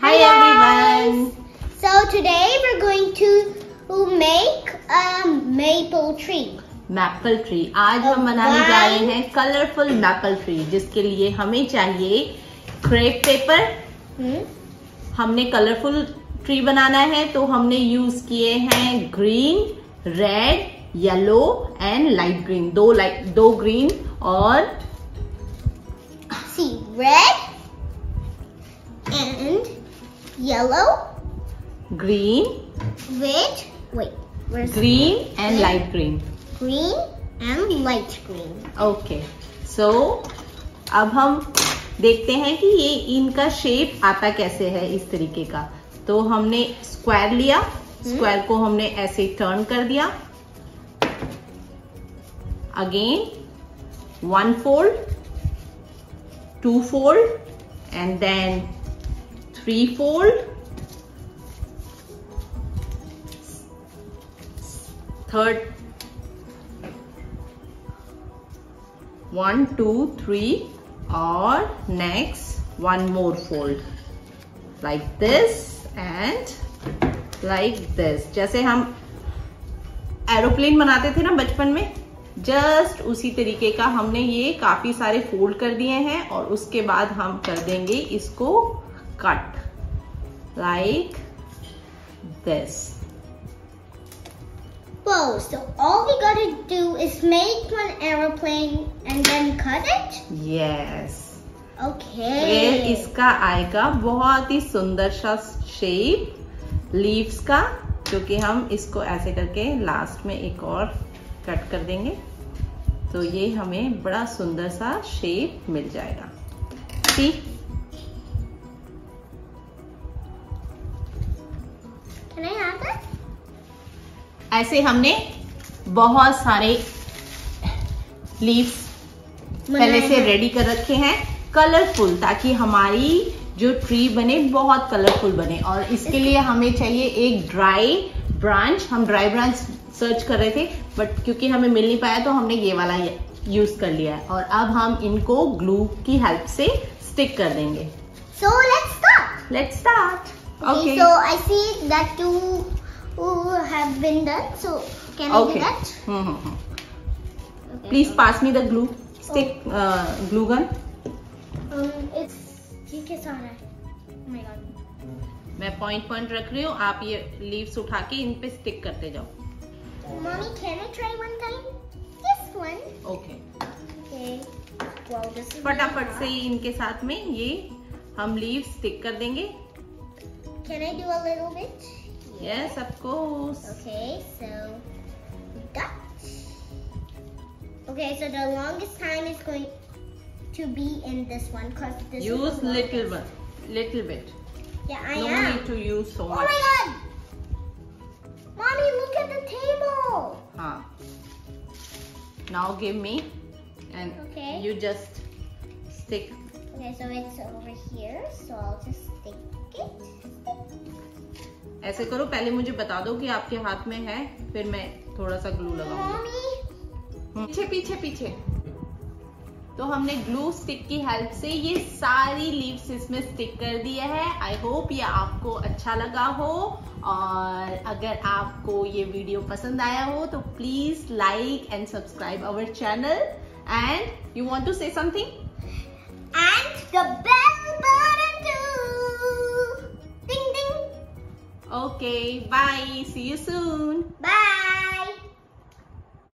Hi, Hi everyone. So today we're going to make a maple tree. Maple tree आज हम बनाने जा रहे हैं कलरफुल मैपल ट्री जिसके लिए हमें चाहिए क्रेप पेपर Hmm? हमने कलरफुल ट्री बनाना है तो हमने यूज़ किए हैं green red yellow and light green दो लाइट दो ग्रीन और See, red yellow. Green with wait, where's green and light green green. Green and light green. Okay so अब हम देखते हैं कि ये इनका शेप आता कैसे है इस तरीके का। तो हमने स्क्वायर लिया। स्क्वायर को हमने ऐसे टर्न कर दिया। Again one fold two fold and then three fold third one, two, three, or next, one more fold. Like this and like this. जैसे हम एरोप्लेन बनाते थे ना बचपन में जस्ट उसी तरीके का हमने ये काफ़ी सारे फोल्ड कर दिए हैं और उसके बाद हम कर देंगे इसको cut like this Whoa, so all we gotta do is make one aeroplane and then cut it? Yes Okay. फिर इसका आएगा बहुत ही सुंदर सा शेप लीव्स का क्योंकि हम इसको ऐसे करके लास्ट में एक और कट कर देंगे तो ये हमें बड़ा सुंदर सा शेप मिल जाएगा सी ऐसे हमने बहुत सारे लीव्स पहले से रेडी कर रखे हैं कलरफुल ताकि हमारी जो ट्री बने बहुत कलरफुल बने। और इसके लिए हमें चाहिए एक ड्राई ब्रांच हम ड्राई ब्रांच सर्च कर रहे थे बट क्योंकि हमें मिल नहीं पाया तो हमने ये वाला यूज़ कर लिया है। और अब हम इनको ग्लू की हेल्प से स्टिक कर देंगे। So let's start. Let's start Okay, so I see that two have been done. So can okay. Do that? Mm -hmm. okay. Please pass me the glue stick, okay. uh, glue gun. Um, it's. ठीक है मैं point point रख रही हूँ आप ये leaves उठा के इन पे स्टिक करते जाओ mummy can I try one time this one okay okay फटाफट से इनके साथ में ये हम लीव्स स्टिक कर देंगे can I do a little bit Yes, of course. Okay, so Dutch. Okay, so the longest time is going to be in this one because this use little bit, little bit. Yeah, I no am. need to use so much. Oh my god, mommy, look at the table. Huh. Now give me, and okay. you just stick. Okay, so it's over here, so I'll just stick it. Stick. ऐसे करो पहले मुझे बता दो कि आपके हाथ में है फिर मैं थोड़ा सा ग्लू लगाऊँगी पीछे पीछे पीछे। तो हमने ग्लू स्टिक की हेल्प से ये सारी लीव्स इसमें स्टिक कर दिया है। आई होप ये आपको अच्छा लगा हो और अगर आपको ये वीडियो पसंद आया हो तो please like and subscribe our channel and you want to say something the Okay, bye. See you soon. Bye.